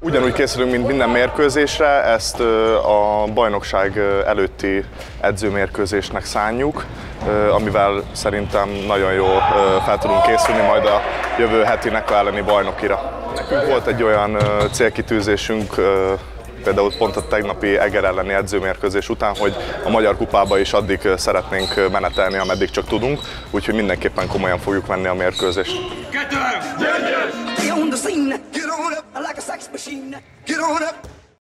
Ugyanúgy készülünk, mint minden mérkőzésre, ezt a bajnokság előtti edzőmérkőzésnek szánjuk, amivel szerintem nagyon jól fel tudunk készülni majd a jövő heti Neko elleni bajnokira. Nekünk volt egy olyan célkitűzésünk, például pont a tegnapi Eger elleni edzőmérkőzés után, hogy a Magyar Kupába is addig szeretnénk menetelni, ameddig csak tudunk, úgyhogy mindenképpen komolyan fogjuk venni a mérkőzést. Get on up! Get on up!